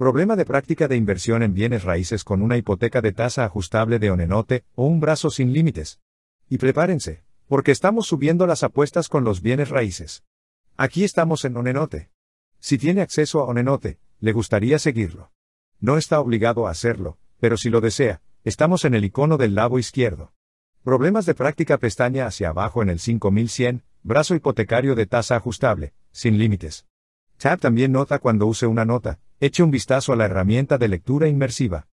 Problema de práctica de inversión en bienes raíces con una hipoteca de tasa ajustable de Onenote o un brazo sin límites. Y prepárense, porque estamos subiendo las apuestas con los bienes raíces. Aquí estamos en Onenote. Si tiene acceso a Onenote, le gustaría seguirlo. No está obligado a hacerlo, pero si lo desea, estamos en el icono del lado izquierdo. Problemas de práctica pestaña hacia abajo en el 5100, brazo hipotecario de tasa ajustable, sin límites. Tab también nota cuando use una nota, eche un vistazo a la herramienta de lectura inmersiva.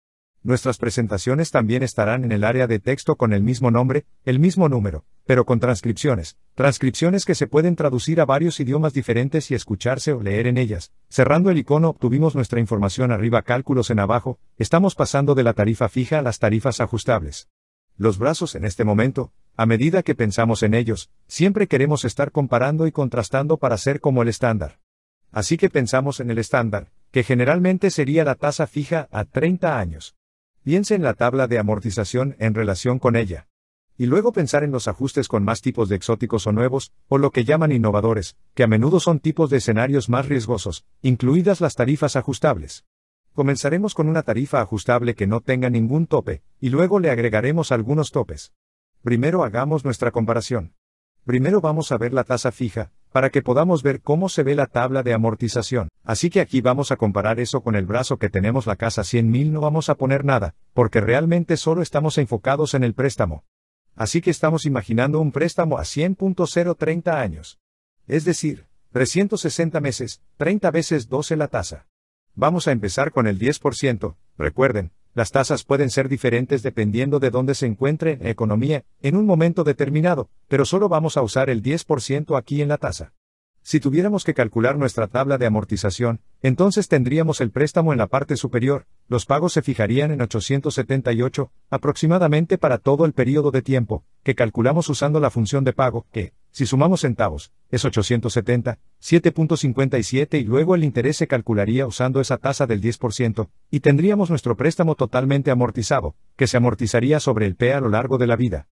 Nuestras presentaciones también estarán en el área de texto con el mismo nombre, el mismo número, pero con transcripciones, transcripciones que se pueden traducir a varios idiomas diferentes y escucharse o leer en ellas. Cerrando el icono obtuvimos nuestra información arriba, cálculos en abajo, estamos pasando de la tarifa fija a las tarifas ajustables. Los brazos en este momento, a medida que pensamos en ellos, siempre queremos estar comparando y contrastando para ser como el estándar. Así que pensamos en el estándar, que generalmente sería la tasa fija a 30 años. Piense en la tabla de amortización en relación con ella. Y luego pensar en los ajustes con más tipos de exóticos o nuevos, o lo que llaman innovadores, que a menudo son tipos de escenarios más riesgosos, incluidas las tarifas ajustables. Comenzaremos con una tarifa ajustable que no tenga ningún tope, y luego le agregaremos algunos topes. Primero hagamos nuestra comparación. Primero vamos a ver la tasa fija, para que podamos ver cómo se ve la tabla de amortización. Así que aquí vamos a comparar eso con el brazo que tenemos la casa 100.000 no vamos a poner nada, porque realmente solo estamos enfocados en el préstamo. Así que estamos imaginando un préstamo a 100.030 años. Es decir, 360 meses, 30 veces 12 la tasa. Vamos a empezar con el 10%, recuerden, las tasas pueden ser diferentes dependiendo de dónde se encuentre en economía, en un momento determinado, pero solo vamos a usar el 10% aquí en la tasa. Si tuviéramos que calcular nuestra tabla de amortización, entonces tendríamos el préstamo en la parte superior, los pagos se fijarían en 878, aproximadamente para todo el periodo de tiempo, que calculamos usando la función de pago, que, si sumamos centavos, es 870, 7.57 y luego el interés se calcularía usando esa tasa del 10%, y tendríamos nuestro préstamo totalmente amortizado, que se amortizaría sobre el P a lo largo de la vida.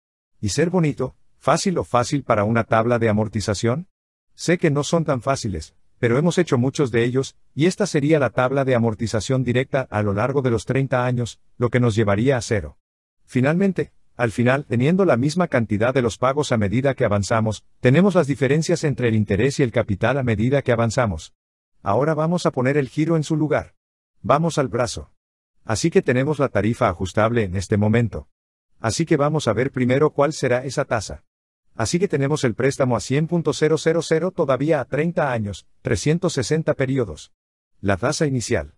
¿Y ser bonito, fácil o fácil para una tabla de amortización? Sé que no son tan fáciles, pero hemos hecho muchos de ellos, y esta sería la tabla de amortización directa a lo largo de los 30 años, lo que nos llevaría a cero. Finalmente, al final, teniendo la misma cantidad de los pagos a medida que avanzamos, tenemos las diferencias entre el interés y el capital a medida que avanzamos. Ahora vamos a poner el giro en su lugar. Vamos al brazo. Así que tenemos la tarifa ajustable en este momento. Así que vamos a ver primero cuál será esa tasa. Así que tenemos el préstamo a 100.000 todavía a 30 años, 360 periodos. La tasa inicial.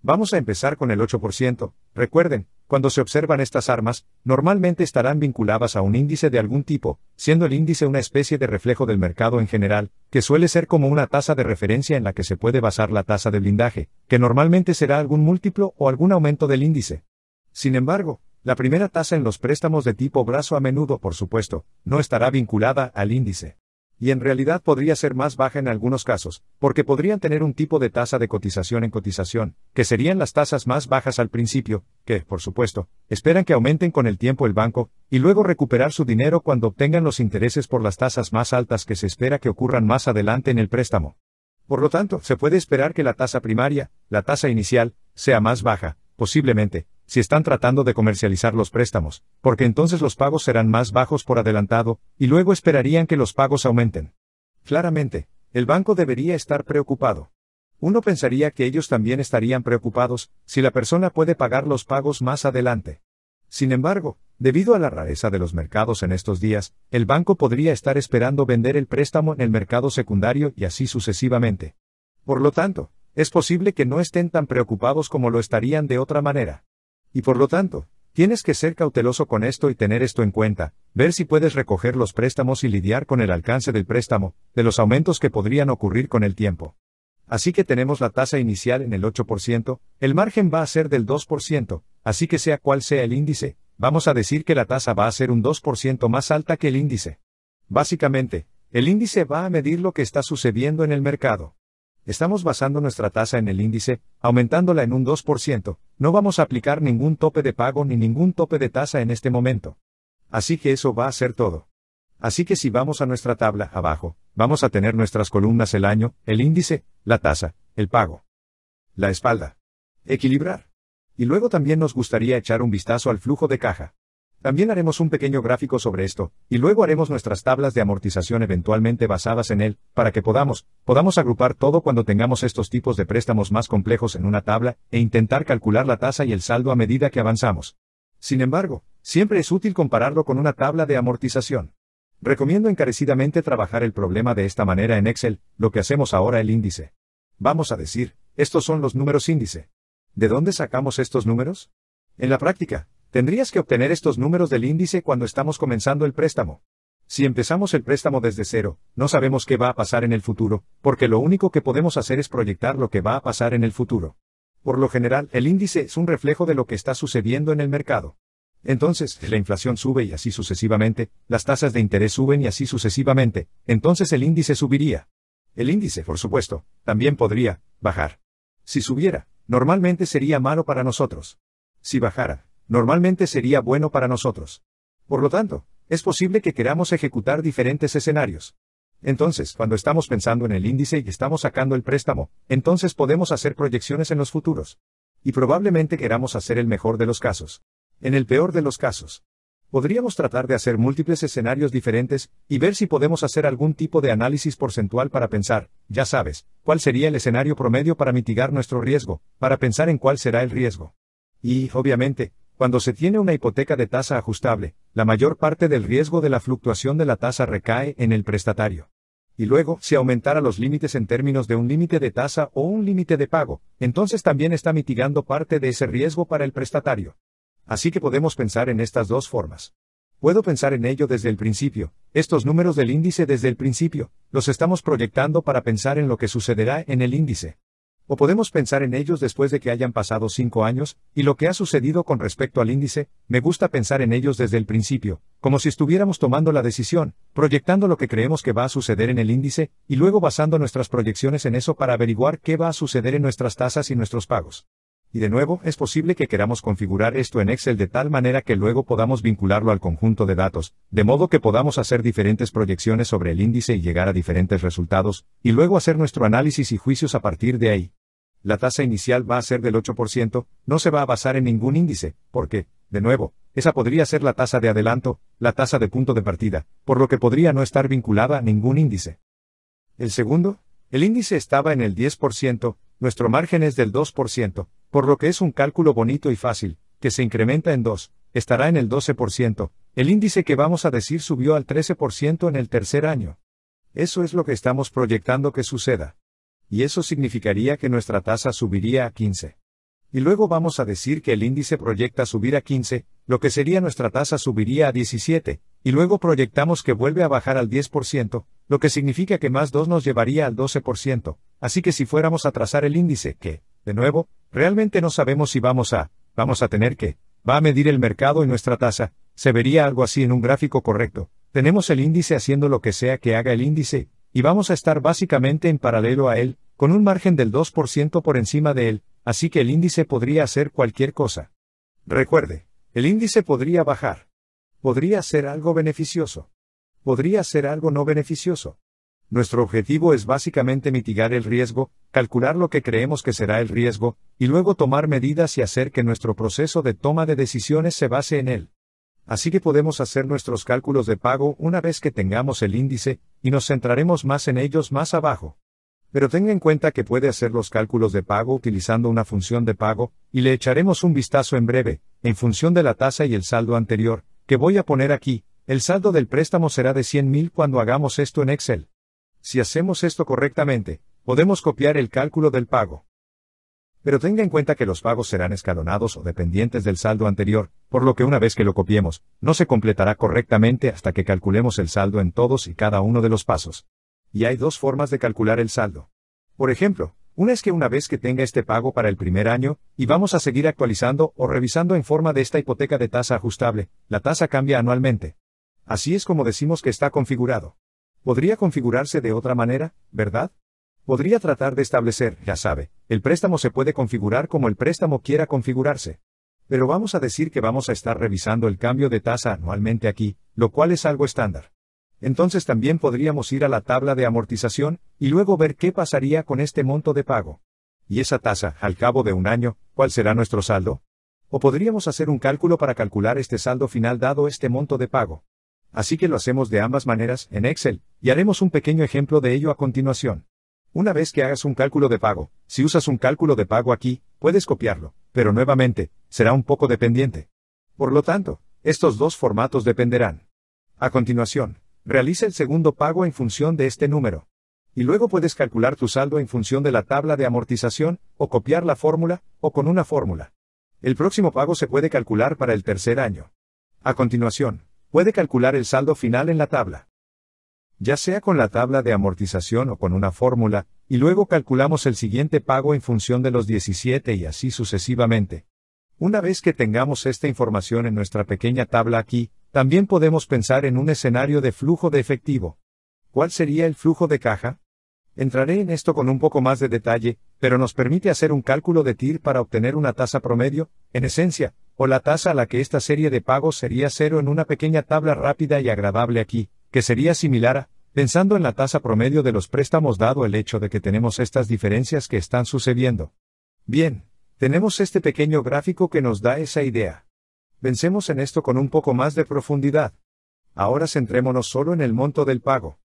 Vamos a empezar con el 8%. Recuerden, cuando se observan estas armas, normalmente estarán vinculadas a un índice de algún tipo, siendo el índice una especie de reflejo del mercado en general, que suele ser como una tasa de referencia en la que se puede basar la tasa de blindaje, que normalmente será algún múltiplo o algún aumento del índice. Sin embargo, la primera tasa en los préstamos de tipo brazo a menudo, por supuesto, no estará vinculada al índice. Y en realidad podría ser más baja en algunos casos, porque podrían tener un tipo de tasa de cotización en cotización, que serían las tasas más bajas al principio, que, por supuesto, esperan que aumenten con el tiempo el banco, y luego recuperar su dinero cuando obtengan los intereses por las tasas más altas que se espera que ocurran más adelante en el préstamo. Por lo tanto, se puede esperar que la tasa primaria, la tasa inicial, sea más baja, posiblemente, si están tratando de comercializar los préstamos, porque entonces los pagos serán más bajos por adelantado, y luego esperarían que los pagos aumenten. Claramente, el banco debería estar preocupado. Uno pensaría que ellos también estarían preocupados, si la persona puede pagar los pagos más adelante. Sin embargo, debido a la rareza de los mercados en estos días, el banco podría estar esperando vender el préstamo en el mercado secundario y así sucesivamente. Por lo tanto, es posible que no estén tan preocupados como lo estarían de otra manera. Y por lo tanto, tienes que ser cauteloso con esto y tener esto en cuenta, ver si puedes recoger los préstamos y lidiar con el alcance del préstamo, de los aumentos que podrían ocurrir con el tiempo. Así que tenemos la tasa inicial en el 8%, el margen va a ser del 2%, así que sea cual sea el índice, vamos a decir que la tasa va a ser un 2% más alta que el índice. Básicamente, el índice va a medir lo que está sucediendo en el mercado. Estamos basando nuestra tasa en el índice, aumentándola en un 2%, no vamos a aplicar ningún tope de pago ni ningún tope de tasa en este momento. Así que eso va a ser todo. Así que si vamos a nuestra tabla abajo, vamos a tener nuestras columnas el año, el índice, la tasa, el pago. La espalda. Equilibrar. Y luego también nos gustaría echar un vistazo al flujo de caja. También haremos un pequeño gráfico sobre esto, y luego haremos nuestras tablas de amortización eventualmente basadas en él, para que podamos, podamos agrupar todo cuando tengamos estos tipos de préstamos más complejos en una tabla, e intentar calcular la tasa y el saldo a medida que avanzamos. Sin embargo, siempre es útil compararlo con una tabla de amortización. Recomiendo encarecidamente trabajar el problema de esta manera en Excel, lo que hacemos ahora el índice. Vamos a decir, estos son los números índice. ¿De dónde sacamos estos números? En la práctica, tendrías que obtener estos números del índice cuando estamos comenzando el préstamo. Si empezamos el préstamo desde cero, no sabemos qué va a pasar en el futuro, porque lo único que podemos hacer es proyectar lo que va a pasar en el futuro. Por lo general, el índice es un reflejo de lo que está sucediendo en el mercado. Entonces, la inflación sube y así sucesivamente, las tasas de interés suben y así sucesivamente, entonces el índice subiría. El índice, por supuesto, también podría bajar. Si subiera, normalmente sería malo para nosotros. Si bajara, normalmente sería bueno para nosotros. Por lo tanto, es posible que queramos ejecutar diferentes escenarios. Entonces, cuando estamos pensando en el índice y estamos sacando el préstamo, entonces podemos hacer proyecciones en los futuros. Y probablemente queramos hacer el mejor de los casos. En el peor de los casos. Podríamos tratar de hacer múltiples escenarios diferentes, y ver si podemos hacer algún tipo de análisis porcentual para pensar, ya sabes, cuál sería el escenario promedio para mitigar nuestro riesgo, para pensar en cuál será el riesgo. Y, obviamente, cuando se tiene una hipoteca de tasa ajustable, la mayor parte del riesgo de la fluctuación de la tasa recae en el prestatario. Y luego, si aumentara los límites en términos de un límite de tasa o un límite de pago, entonces también está mitigando parte de ese riesgo para el prestatario. Así que podemos pensar en estas dos formas. Puedo pensar en ello desde el principio, estos números del índice desde el principio, los estamos proyectando para pensar en lo que sucederá en el índice. O podemos pensar en ellos después de que hayan pasado cinco años, y lo que ha sucedido con respecto al índice, me gusta pensar en ellos desde el principio, como si estuviéramos tomando la decisión, proyectando lo que creemos que va a suceder en el índice, y luego basando nuestras proyecciones en eso para averiguar qué va a suceder en nuestras tasas y nuestros pagos. Y de nuevo, es posible que queramos configurar esto en Excel de tal manera que luego podamos vincularlo al conjunto de datos, de modo que podamos hacer diferentes proyecciones sobre el índice y llegar a diferentes resultados, y luego hacer nuestro análisis y juicios a partir de ahí. La tasa inicial va a ser del 8%, no se va a basar en ningún índice, porque, de nuevo, esa podría ser la tasa de adelanto, la tasa de punto de partida, por lo que podría no estar vinculada a ningún índice. El segundo, el índice estaba en el 10%, nuestro margen es del 2%, por lo que es un cálculo bonito y fácil, que se incrementa en 2, estará en el 12%, el índice que vamos a decir subió al 13% en el tercer año. Eso es lo que estamos proyectando que suceda. Y eso significaría que nuestra tasa subiría a 15. Y luego vamos a decir que el índice proyecta subir a 15, lo que sería nuestra tasa subiría a 17, y luego proyectamos que vuelve a bajar al 10%, lo que significa que más 2 nos llevaría al 12%, así que si fuéramos a trazar el índice, que, de nuevo, realmente no sabemos si vamos a, vamos a tener que, va a medir el mercado y nuestra tasa, se vería algo así en un gráfico correcto. Tenemos el índice haciendo lo que sea que haga el índice, y vamos a estar básicamente en paralelo a él, con un margen del 2% por encima de él, así que el índice podría hacer cualquier cosa. Recuerde, el índice podría bajar. Podría ser algo beneficioso. Podría ser algo no beneficioso. Nuestro objetivo es básicamente mitigar el riesgo, calcular lo que creemos que será el riesgo, y luego tomar medidas y hacer que nuestro proceso de toma de decisiones se base en él. Así que podemos hacer nuestros cálculos de pago una vez que tengamos el índice, y nos centraremos más en ellos más abajo. Pero tenga en cuenta que puede hacer los cálculos de pago utilizando una función de pago, y le echaremos un vistazo en breve, en función de la tasa y el saldo anterior, que voy a poner aquí, el saldo del préstamo será de 100.000 cuando hagamos esto en Excel. Si hacemos esto correctamente, podemos copiar el cálculo del pago. Pero tenga en cuenta que los pagos serán escalonados o dependientes del saldo anterior, por lo que una vez que lo copiemos, no se completará correctamente hasta que calculemos el saldo en todos y cada uno de los pasos. Y hay dos formas de calcular el saldo. Por ejemplo, una es que una vez que tenga este pago para el primer año, y vamos a seguir actualizando o revisando en forma de esta hipoteca de tasa ajustable, la tasa cambia anualmente. Así es como decimos que está configurado. Podría configurarse de otra manera, ¿verdad? Podría tratar de establecer, ya sabe, el préstamo se puede configurar como el préstamo quiera configurarse. Pero vamos a decir que vamos a estar revisando el cambio de tasa anualmente aquí, lo cual es algo estándar. Entonces también podríamos ir a la tabla de amortización, y luego ver qué pasaría con este monto de pago. Y esa tasa, al cabo de un año, ¿cuál será nuestro saldo? O podríamos hacer un cálculo para calcular este saldo final dado este monto de pago. Así que lo hacemos de ambas maneras, en Excel, y haremos un pequeño ejemplo de ello a continuación. Una vez que hagas un cálculo de pago, si usas un cálculo de pago aquí, puedes copiarlo, pero nuevamente, será un poco dependiente. Por lo tanto, estos dos formatos dependerán. A continuación, realiza el segundo pago en función de este número. Y luego puedes calcular tu saldo en función de la tabla de amortización, o copiar la fórmula, o con una fórmula. El próximo pago se puede calcular para el tercer año. A continuación, puede calcular el saldo final en la tabla ya sea con la tabla de amortización o con una fórmula, y luego calculamos el siguiente pago en función de los 17 y así sucesivamente. Una vez que tengamos esta información en nuestra pequeña tabla aquí, también podemos pensar en un escenario de flujo de efectivo. ¿Cuál sería el flujo de caja? Entraré en esto con un poco más de detalle, pero nos permite hacer un cálculo de TIR para obtener una tasa promedio, en esencia, o la tasa a la que esta serie de pagos sería cero en una pequeña tabla rápida y agradable aquí, que sería similar a, pensando en la tasa promedio de los préstamos dado el hecho de que tenemos estas diferencias que están sucediendo. Bien, tenemos este pequeño gráfico que nos da esa idea. Pensemos en esto con un poco más de profundidad. Ahora centrémonos solo en el monto del pago.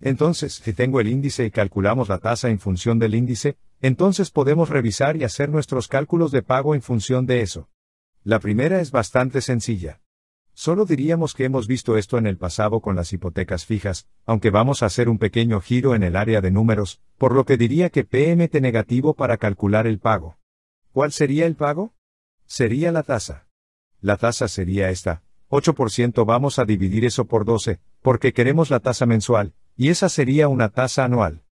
Entonces, si tengo el índice y calculamos la tasa en función del índice, entonces podemos revisar y hacer nuestros cálculos de pago en función de eso. La primera es bastante sencilla. Solo diríamos que hemos visto esto en el pasado con las hipotecas fijas, aunque vamos a hacer un pequeño giro en el área de números, por lo que diría que PMT negativo para calcular el pago. ¿Cuál sería el pago? Sería la tasa. La tasa sería esta. 8% vamos a dividir eso por 12, porque queremos la tasa mensual, y esa sería una tasa anual.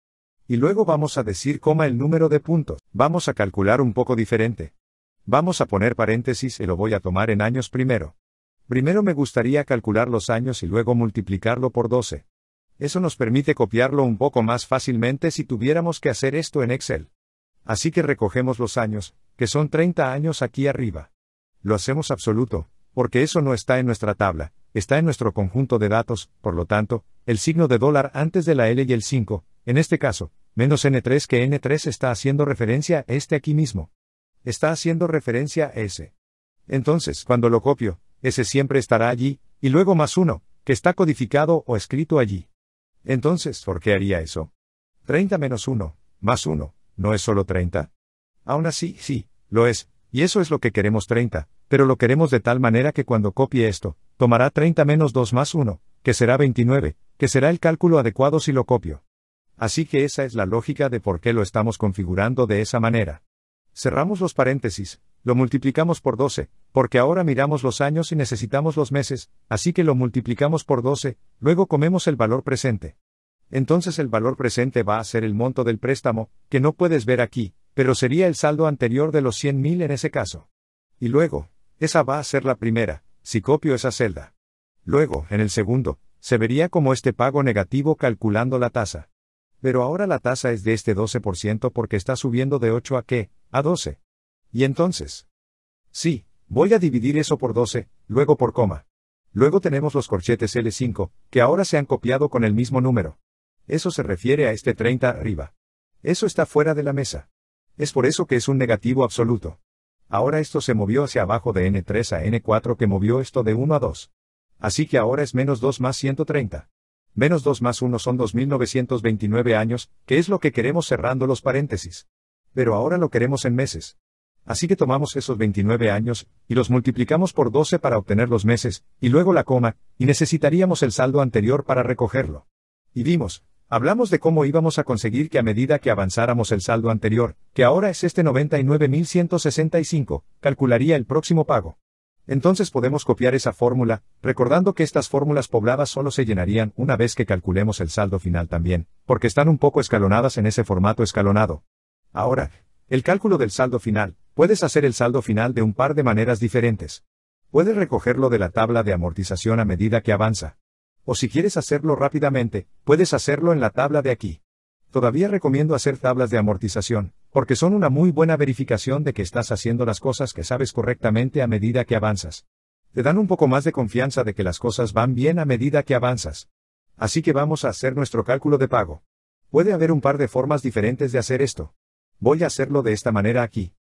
Y luego vamos a decir coma el número de puntos. Vamos a calcular un poco diferente. Vamos a poner paréntesis y lo voy a tomar en años primero. Primero me gustaría calcular los años y luego multiplicarlo por 12. Eso nos permite copiarlo un poco más fácilmente si tuviéramos que hacer esto en Excel. Así que recogemos los años, que son 30 años aquí arriba. Lo hacemos absoluto, porque eso no está en nuestra tabla, está en nuestro conjunto de datos, por lo tanto, el signo de dólar antes de la L y el 5, en este caso, menos N3 que N3 está haciendo referencia a este aquí mismo. Está haciendo referencia a ese. Entonces, cuando lo copio, ese siempre estará allí, y luego más uno, que está codificado o escrito allí. Entonces, ¿por qué haría eso? 30 menos 1, más 1, ¿no es solo 30? Aún así, sí, lo es, y eso es lo que queremos 30, pero lo queremos de tal manera que cuando copie esto, tomará 30 menos 2 más 1, que será 29, que será el cálculo adecuado si lo copio. Así que esa es la lógica de por qué lo estamos configurando de esa manera. Cerramos los paréntesis, lo multiplicamos por 12, porque ahora miramos los años y necesitamos los meses, así que lo multiplicamos por 12, luego comemos el valor presente. Entonces el valor presente va a ser el monto del préstamo, que no puedes ver aquí, pero sería el saldo anterior de los 100.000 en ese caso. Y luego, esa va a ser la primera, si copio esa celda. Luego, en el segundo, se vería como este pago negativo calculando la tasa. Pero ahora la tasa es de este 12% porque está subiendo de 8 a qué, a 12. Y entonces. Sí, voy a dividir eso por 12, luego por coma. Luego tenemos los corchetes L5, que ahora se han copiado con el mismo número. Eso se refiere a este 30 arriba. Eso está fuera de la mesa. Es por eso que es un negativo absoluto. Ahora esto se movió hacia abajo de N3 a N4 que movió esto de 1 a 2. Así que ahora es menos 2 más 130. Menos 2 más 1 son 2929 años, que es lo que queremos cerrando los paréntesis. Pero ahora lo queremos en meses. Así que tomamos esos 29 años, y los multiplicamos por 12 para obtener los meses, y luego la coma, y necesitaríamos el saldo anterior para recogerlo. Y vimos, hablamos de cómo íbamos a conseguir que a medida que avanzáramos el saldo anterior, que ahora es este 99.165, calcularía el próximo pago. Entonces podemos copiar esa fórmula, recordando que estas fórmulas pobladas solo se llenarían una vez que calculemos el saldo final también, porque están un poco escalonadas en ese formato escalonado. Ahora, el cálculo del saldo final, puedes hacer el saldo final de un par de maneras diferentes. Puedes recogerlo de la tabla de amortización a medida que avanza. O si quieres hacerlo rápidamente, puedes hacerlo en la tabla de aquí. Todavía recomiendo hacer tablas de amortización, porque son una muy buena verificación de que estás haciendo las cosas que sabes correctamente a medida que avanzas. Te dan un poco más de confianza de que las cosas van bien a medida que avanzas. Así que vamos a hacer nuestro cálculo de pago. Puede haber un par de formas diferentes de hacer esto. Voy a hacerlo de esta manera aquí.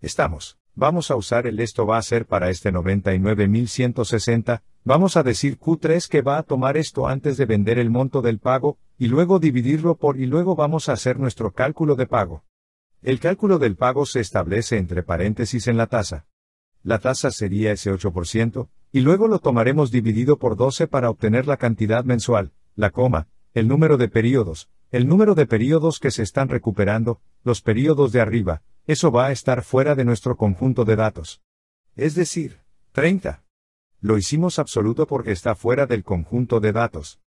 Estamos. Vamos a usar el esto va a ser para este 99.160, vamos a decir Q3 que va a tomar esto antes de vender el monto del pago, y luego dividirlo por y luego vamos a hacer nuestro cálculo de pago. El cálculo del pago se establece entre paréntesis en la tasa. La tasa sería ese 8%, y luego lo tomaremos dividido por 12 para obtener la cantidad mensual, la coma, el número de periodos, el número de periodos que se están recuperando, los periodos de arriba, eso va a estar fuera de nuestro conjunto de datos. Es decir, 30. Lo hicimos absoluto porque está fuera del conjunto de datos.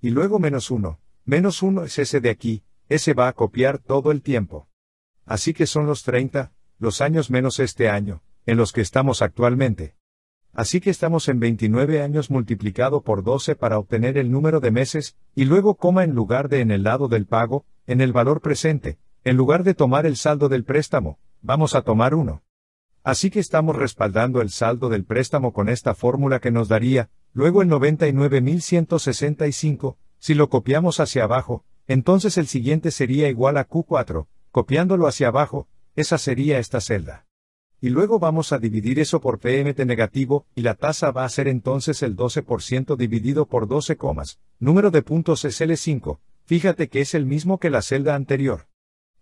Y luego menos 1. Menos 1 es ese de aquí, ese va a copiar todo el tiempo. Así que son los 30, los años menos este año, en los que estamos actualmente. Así que estamos en 29 años multiplicado por 12 para obtener el número de meses, y luego coma en lugar de en el lado del pago, en el valor presente, en lugar de tomar el saldo del préstamo, vamos a tomar uno. Así que estamos respaldando el saldo del préstamo con esta fórmula que nos daría, luego el 99.165, si lo copiamos hacia abajo, entonces el siguiente sería igual a Q4, copiándolo hacia abajo, esa sería esta celda. Y luego vamos a dividir eso por PMT negativo, y la tasa va a ser entonces el 12% dividido por 12 comas. Número de puntos es L5, fíjate que es el mismo que la celda anterior.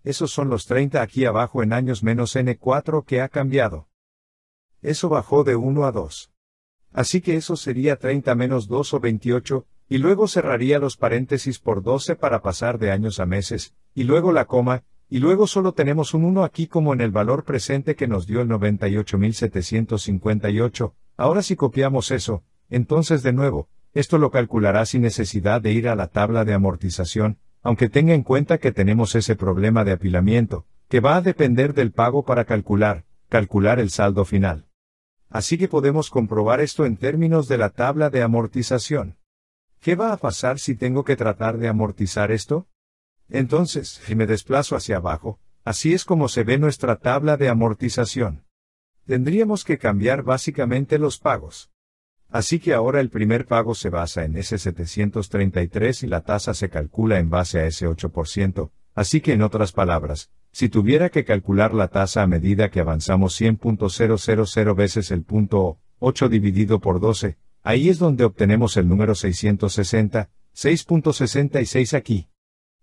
Esos son los 30 aquí abajo en años menos N4 que ha cambiado. Eso bajó de 1 a 2. Así que eso sería 30 menos 2 o 28, y luego cerraría los paréntesis por 12 para pasar de años a meses, y luego la coma, y luego solo tenemos un 1 aquí como en el valor presente que nos dio el 98.758. Ahora si copiamos eso, entonces de nuevo, esto lo calculará sin necesidad de ir a la tabla de amortización, aunque tenga en cuenta que tenemos ese problema de apilamiento, que va a depender del pago para calcular, calcular el saldo final. Así que podemos comprobar esto en términos de la tabla de amortización. ¿Qué va a pasar si tengo que tratar de amortizar esto? Entonces, si me desplazo hacia abajo, así es como se ve nuestra tabla de amortización. Tendríamos que cambiar básicamente los pagos. Así que ahora el primer pago se basa en ese 733 y la tasa se calcula en base a ese 8%, así que en otras palabras, si tuviera que calcular la tasa a medida que avanzamos 100.000 veces el punto 8 dividido por 12, ahí es donde obtenemos el número 660, 6.66 aquí.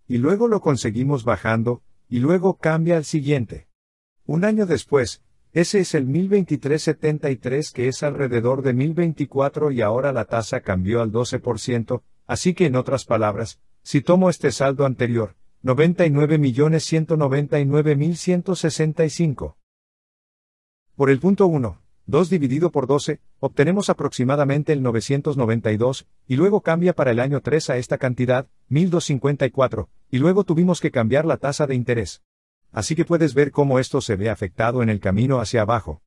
Y luego lo conseguimos bajando, y luego cambia al siguiente. Un año después, ese es el 1023.73 que es alrededor de 1024 y ahora la tasa cambió al 12%, así que en otras palabras, si tomo este saldo anterior, 99.199.165. Por el punto 1, 2 dividido por 12, obtenemos aproximadamente el 992, y luego cambia para el año 3 a esta cantidad, 1254, y luego tuvimos que cambiar la tasa de interés. Así que puedes ver cómo esto se ve afectado en el camino hacia abajo.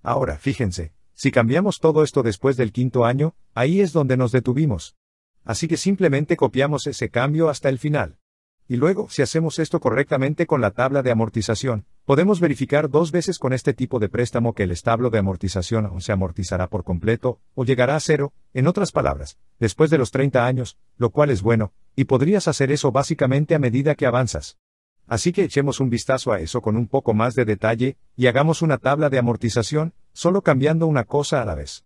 Ahora, fíjense, si cambiamos todo esto después del quinto año, ahí es donde nos detuvimos. Así que simplemente copiamos ese cambio hasta el final. Y luego, si hacemos esto correctamente con la tabla de amortización, podemos verificar dos veces con este tipo de préstamo que el establo de amortización aún se amortizará por completo, o llegará a cero, en otras palabras, después de los 30 años, lo cual es bueno, y podrías hacer eso básicamente a medida que avanzas. Así que echemos un vistazo a eso con un poco más de detalle, y hagamos una tabla de amortización, solo cambiando una cosa a la vez.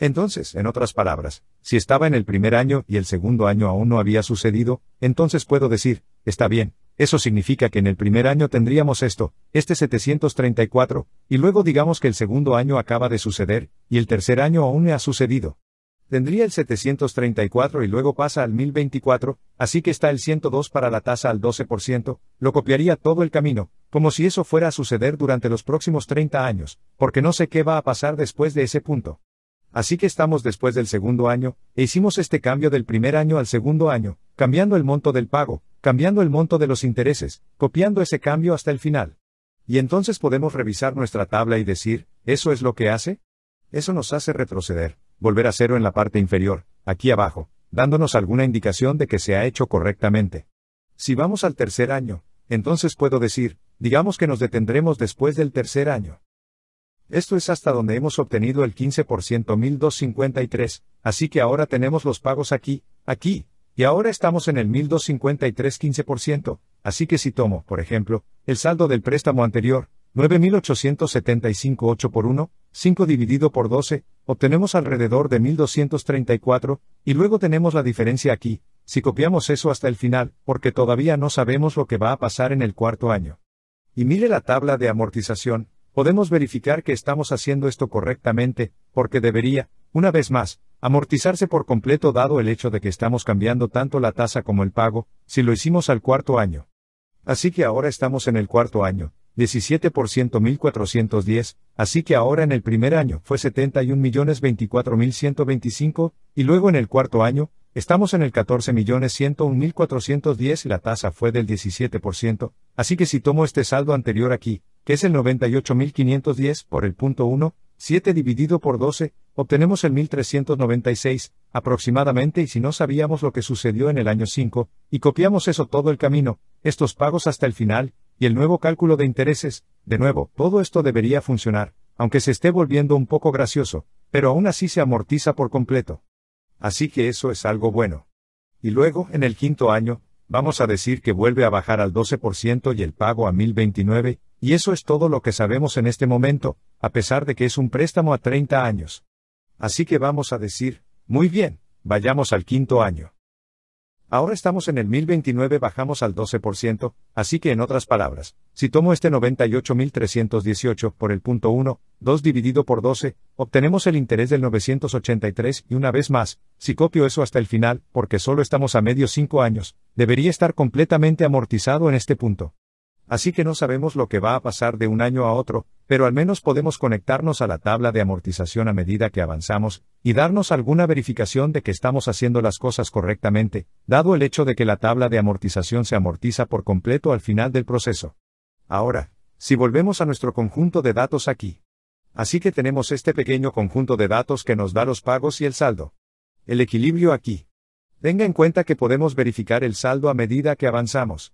Entonces, en otras palabras, si estaba en el primer año y el segundo año aún no había sucedido, entonces puedo decir, está bien, eso significa que en el primer año tendríamos esto, este 734, y luego digamos que el segundo año acaba de suceder, y el tercer año aún no ha sucedido. Tendría el 734 y luego pasa al 1024, así que está el 102 para la tasa al 12%, lo copiaría todo el camino, como si eso fuera a suceder durante los próximos 30 años, porque no sé qué va a pasar después de ese punto. Así que estamos después del segundo año, e hicimos este cambio del primer año al segundo año, cambiando el monto del pago, cambiando el monto de los intereses, copiando ese cambio hasta el final. Y entonces podemos revisar nuestra tabla y decir, ¿eso es lo que hace? Eso nos hace retroceder, volver a cero en la parte inferior, aquí abajo, dándonos alguna indicación de que se ha hecho correctamente. Si vamos al tercer año, entonces puedo decir, digamos que nos detendremos después del tercer año. Esto es hasta donde hemos obtenido el 15% 1253, así que ahora tenemos los pagos aquí, aquí, y ahora estamos en el 1253 15%, así que si tomo, por ejemplo, el saldo del préstamo anterior, 9875 8 por 1, 5 dividido por 12, obtenemos alrededor de 1234, y luego tenemos la diferencia aquí, si copiamos eso hasta el final, porque todavía no sabemos lo que va a pasar en el cuarto año. Y mire la tabla de amortización, podemos verificar que estamos haciendo esto correctamente, porque debería, una vez más, amortizarse por completo dado el hecho de que estamos cambiando tanto la tasa como el pago, si lo hicimos al cuarto año. Así que ahora estamos en el cuarto año, 17 por 1410, así que ahora en el primer año fue 71.024.125, y luego en el cuarto año, estamos en el 14.101.410 y la tasa fue del 17%, así que si tomo este saldo anterior aquí, que es el 98.510 por el punto 1, 7 dividido por 12, obtenemos el 1396, aproximadamente y si no sabíamos lo que sucedió en el año 5, y copiamos eso todo el camino, estos pagos hasta el final, y el nuevo cálculo de intereses, de nuevo, todo esto debería funcionar, aunque se esté volviendo un poco gracioso, pero aún así se amortiza por completo. Así que eso es algo bueno. Y luego, en el quinto año, vamos a decir que vuelve a bajar al 12% y el pago a 1029, y eso es todo lo que sabemos en este momento, a pesar de que es un préstamo a 30 años. Así que vamos a decir, muy bien, vayamos al quinto año. Ahora estamos en el 1029 bajamos al 12%, así que en otras palabras, si tomo este 98.318 por el punto 1, 2 dividido por 12, obtenemos el interés del 983 y una vez más, si copio eso hasta el final, porque solo estamos a medio 5 años, debería estar completamente amortizado en este punto. Así que no sabemos lo que va a pasar de un año a otro, pero al menos podemos conectarnos a la tabla de amortización a medida que avanzamos, y darnos alguna verificación de que estamos haciendo las cosas correctamente, dado el hecho de que la tabla de amortización se amortiza por completo al final del proceso. Ahora, si volvemos a nuestro conjunto de datos aquí. Así que tenemos este pequeño conjunto de datos que nos da los pagos y el saldo. El equilibrio aquí. Tenga en cuenta que podemos verificar el saldo a medida que avanzamos.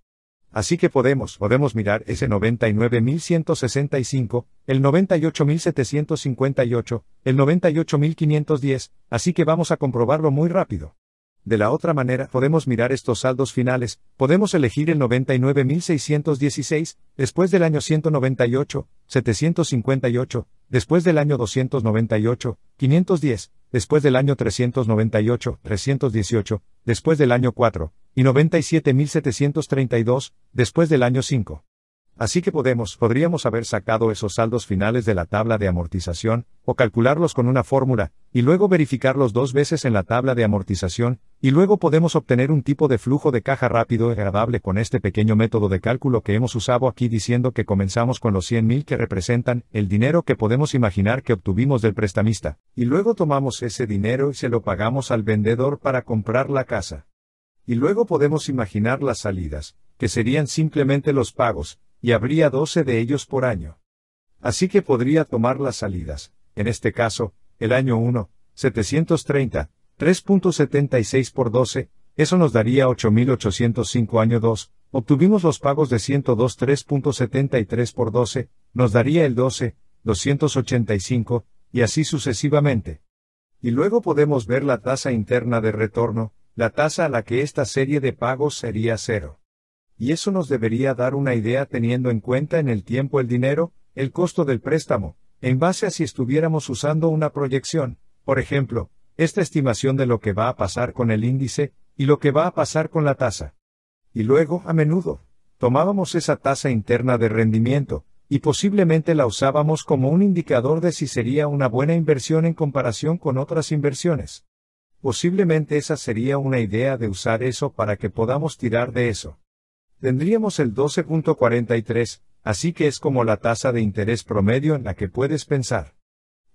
Así que podemos, podemos mirar ese 99.165, el 98.758, el 98.510, así que vamos a comprobarlo muy rápido. De la otra manera, podemos mirar estos saldos finales, podemos elegir el 99.616, después del año 198, 758, después del año 298, 510, después del año 398, 318, después del año 4, y 97.732, después del año 5. Así que podemos, podríamos haber sacado esos saldos finales de la tabla de amortización, o calcularlos con una fórmula, y luego verificarlos dos veces en la tabla de amortización, y luego podemos obtener un tipo de flujo de caja rápido y agradable con este pequeño método de cálculo que hemos usado aquí diciendo que comenzamos con los 100.000 que representan el dinero que podemos imaginar que obtuvimos del prestamista, y luego tomamos ese dinero y se lo pagamos al vendedor para comprar la casa. Y luego podemos imaginar las salidas, que serían simplemente los pagos, y habría 12 de ellos por año. Así que podría tomar las salidas, en este caso, el año 1, 730, 3.76 por 12, eso nos daría 8.805 año 2, obtuvimos los pagos de 102 3.73 por 12, nos daría el 12, 285, y así sucesivamente. Y luego podemos ver la tasa interna de retorno, la tasa a la que esta serie de pagos sería cero. Y eso nos debería dar una idea teniendo en cuenta en el tiempo el dinero, el costo del préstamo, en base a si estuviéramos usando una proyección, por ejemplo, esta estimación de lo que va a pasar con el índice, y lo que va a pasar con la tasa. Y luego, a menudo, tomábamos esa tasa interna de rendimiento, y posiblemente la usábamos como un indicador de si sería una buena inversión en comparación con otras inversiones. Posiblemente esa sería una idea de usar eso para que podamos tirar de eso. Tendríamos el 12.43, así que es como la tasa de interés promedio en la que puedes pensar.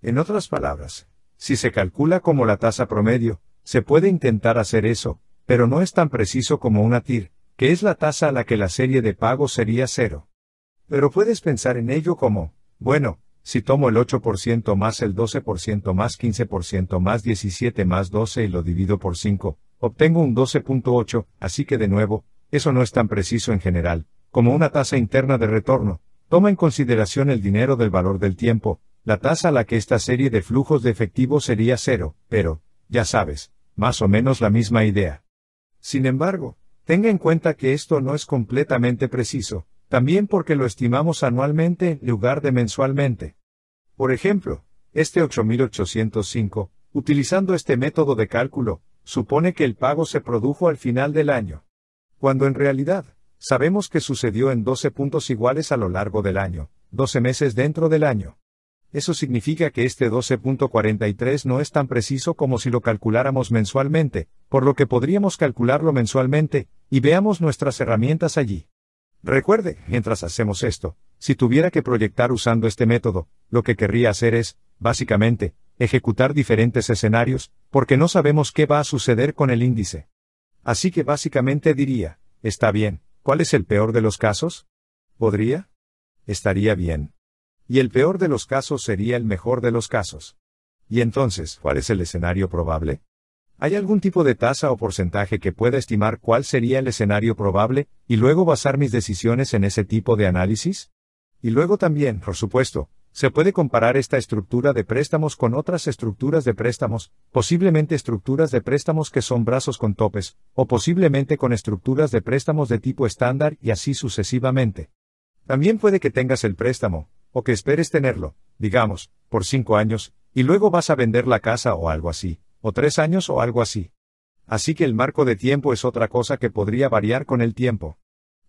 En otras palabras, si se calcula como la tasa promedio, se puede intentar hacer eso, pero no es tan preciso como una TIR, que es la tasa a la que la serie de pagos sería cero. Pero puedes pensar en ello como, bueno, si tomo el 8% más el 12% más 15% más 17 más 12 y lo divido por 5, obtengo un 12.8, así que de nuevo, eso no es tan preciso en general, como una tasa interna de retorno, toma en consideración el dinero del valor del tiempo, la tasa a la que esta serie de flujos de efectivo sería cero, pero, ya sabes, más o menos la misma idea. Sin embargo, tenga en cuenta que esto no es completamente preciso, también porque lo estimamos anualmente en lugar de mensualmente. Por ejemplo, este 8805, utilizando este método de cálculo, supone que el pago se produjo al final del año. Cuando en realidad, sabemos que sucedió en 12 puntos iguales a lo largo del año, 12 meses dentro del año. Eso significa que este 12.43 no es tan preciso como si lo calculáramos mensualmente, por lo que podríamos calcularlo mensualmente, y veamos nuestras herramientas allí. Recuerde, mientras hacemos esto, si tuviera que proyectar usando este método, lo que querría hacer es, básicamente, ejecutar diferentes escenarios, porque no sabemos qué va a suceder con el índice. Así que básicamente diría, está bien, ¿cuál es el peor de los casos? ¿Podría? Estaría bien. Y el peor de los casos sería el mejor de los casos. Y entonces, ¿cuál es el escenario probable? ¿Hay algún tipo de tasa o porcentaje que pueda estimar cuál sería el escenario probable, y luego basar mis decisiones en ese tipo de análisis? Y luego también, por supuesto, se puede comparar esta estructura de préstamos con otras estructuras de préstamos, posiblemente estructuras de préstamos que son brazos con topes, o posiblemente con estructuras de préstamos de tipo estándar y así sucesivamente. También puede que tengas el préstamo, o que esperes tenerlo, digamos, por cinco años, y luego vas a vender la casa o algo así, o tres años o algo así. Así que el marco de tiempo es otra cosa que podría variar con el tiempo.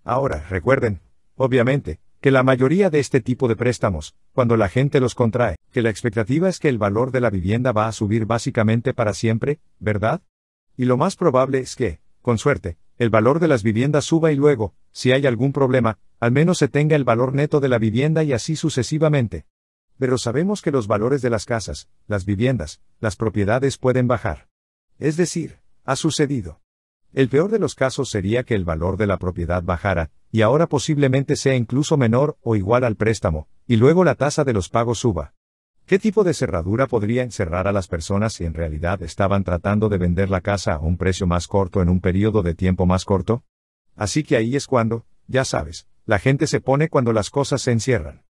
Ahora, recuerden, obviamente, que la mayoría de este tipo de préstamos, cuando la gente los contrae, que la expectativa es que el valor de la vivienda va a subir básicamente para siempre, ¿verdad? Y lo más probable es que, con suerte, el valor de las viviendas suba y luego, si hay algún problema, al menos se tenga el valor neto de la vivienda y así sucesivamente. Pero sabemos que los valores de las casas, las viviendas, las propiedades pueden bajar. Es decir, ha sucedido. El peor de los casos sería que el valor de la propiedad bajara, y ahora posiblemente sea incluso menor o igual al préstamo, y luego la tasa de los pagos suba. ¿Qué tipo de cerradura podría encerrar a las personas si en realidad estaban tratando de vender la casa a un precio más corto en un periodo de tiempo más corto? Así que ahí es cuando, ya sabes, la gente se pone cuando las cosas se encierran.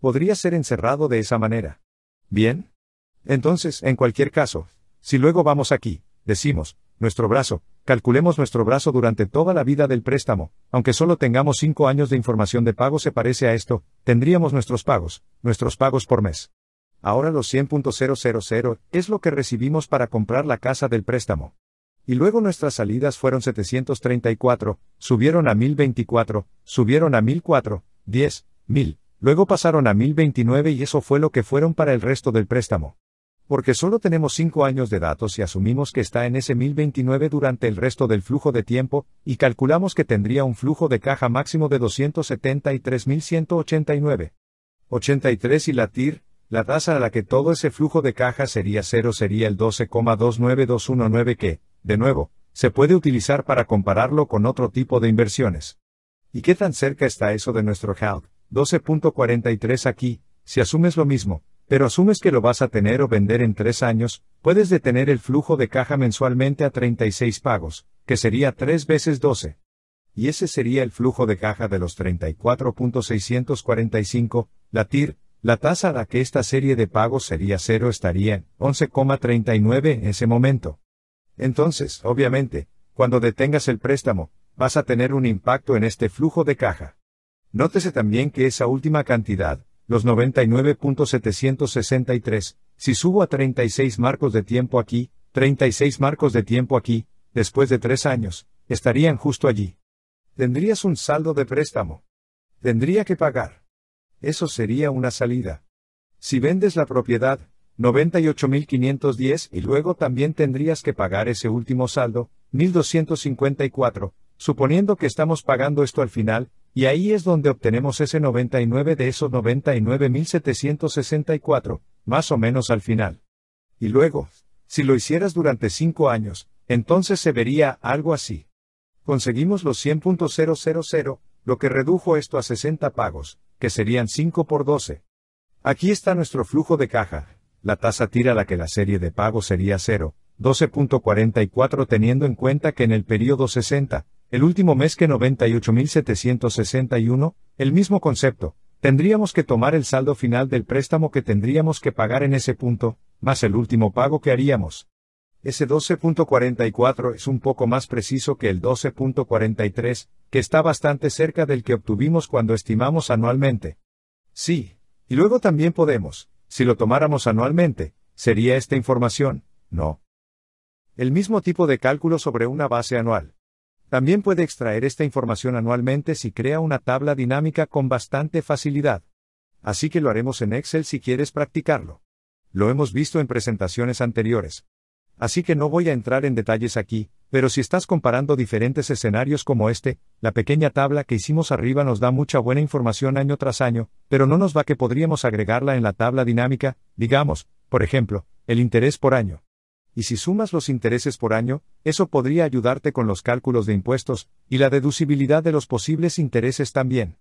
Podría ser encerrado de esa manera. Bien. Entonces, en cualquier caso, si luego vamos aquí, decimos, nuestro brazo, calculemos nuestro brazo durante toda la vida del préstamo, aunque solo tengamos cinco años de información de pago se parece a esto, tendríamos nuestros pagos, nuestros pagos por mes. Ahora los 100.000 es lo que recibimos para comprar la casa del préstamo. Y luego nuestras salidas fueron 734, subieron a 1024, subieron a 1004, 10, 1000, luego pasaron a 1029 y eso fue lo que fueron para el resto del préstamo. Porque solo tenemos 5 años de datos y asumimos que está en ese 1029 durante el resto del flujo de tiempo, y calculamos que tendría un flujo de caja máximo de 273.189. 83 y la TIR, la tasa a la que todo ese flujo de caja sería cero sería el 12,29219 que, de nuevo, se puede utilizar para compararlo con otro tipo de inversiones. ¿Y qué tan cerca está eso de nuestro HALT? 12.43 aquí, si asumes lo mismo, pero asumes que lo vas a tener o vender en tres años, puedes detener el flujo de caja mensualmente a 36 pagos, que sería 3 veces 12. Y ese sería el flujo de caja de los 34.645, la TIR, la tasa a la que esta serie de pagos sería cero estaría en 11,39 en ese momento. Entonces, obviamente, cuando detengas el préstamo, vas a tener un impacto en este flujo de caja. Nótese también que esa última cantidad, los 99.763, si subo a 36 marcos de tiempo aquí, 36 marcos de tiempo aquí, después de tres años, estarían justo allí. Tendrías un saldo de préstamo. Tendría que pagar. Eso sería una salida. Si vendes la propiedad, 98.510 y luego también tendrías que pagar ese último saldo, 1.254, suponiendo que estamos pagando esto al final, y ahí es donde obtenemos ese 99 de esos 99.764, más o menos al final. Y luego, si lo hicieras durante 5 años, entonces se vería algo así. Conseguimos los 100.000, lo que redujo esto a 60 pagos, que serían 5 por 12. Aquí está nuestro flujo de caja, la tasa tira la que la serie de pagos sería 0, 12.44 teniendo en cuenta que en el periodo 60, el último mes que 98.761, el mismo concepto, tendríamos que tomar el saldo final del préstamo que tendríamos que pagar en ese punto, más el último pago que haríamos. Ese 12.44 es un poco más preciso que el 12.43, que está bastante cerca del que obtuvimos cuando estimamos anualmente. Sí, y luego también podemos, si lo tomáramos anualmente, sería esta información, no. El mismo tipo de cálculo sobre una base anual. También puede extraer esta información anualmente si crea una tabla dinámica con bastante facilidad. Así que lo haremos en Excel si quieres practicarlo. Lo hemos visto en presentaciones anteriores. Así que no voy a entrar en detalles aquí, pero si estás comparando diferentes escenarios como este, la pequeña tabla que hicimos arriba nos da mucha buena información año tras año, pero no nos va que podríamos agregarla en la tabla dinámica, digamos, por ejemplo, el interés por año. Y si sumas los intereses por año, eso podría ayudarte con los cálculos de impuestos, y la deducibilidad de los posibles intereses también.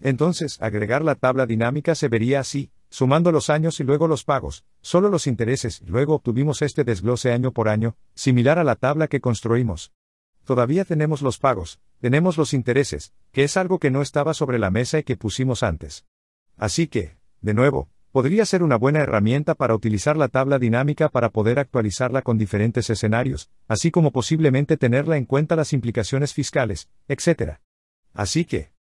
Entonces, agregar la tabla dinámica se vería así, sumando los años y luego los pagos, solo los intereses, y luego obtuvimos este desglose año por año, similar a la tabla que construimos. Todavía tenemos los pagos, tenemos los intereses, que es algo que no estaba sobre la mesa y que pusimos antes. Así que, de nuevo, podría ser una buena herramienta para utilizar la tabla dinámica para poder actualizarla con diferentes escenarios, así como posiblemente tenerla en cuenta las implicaciones fiscales, etc. Así que,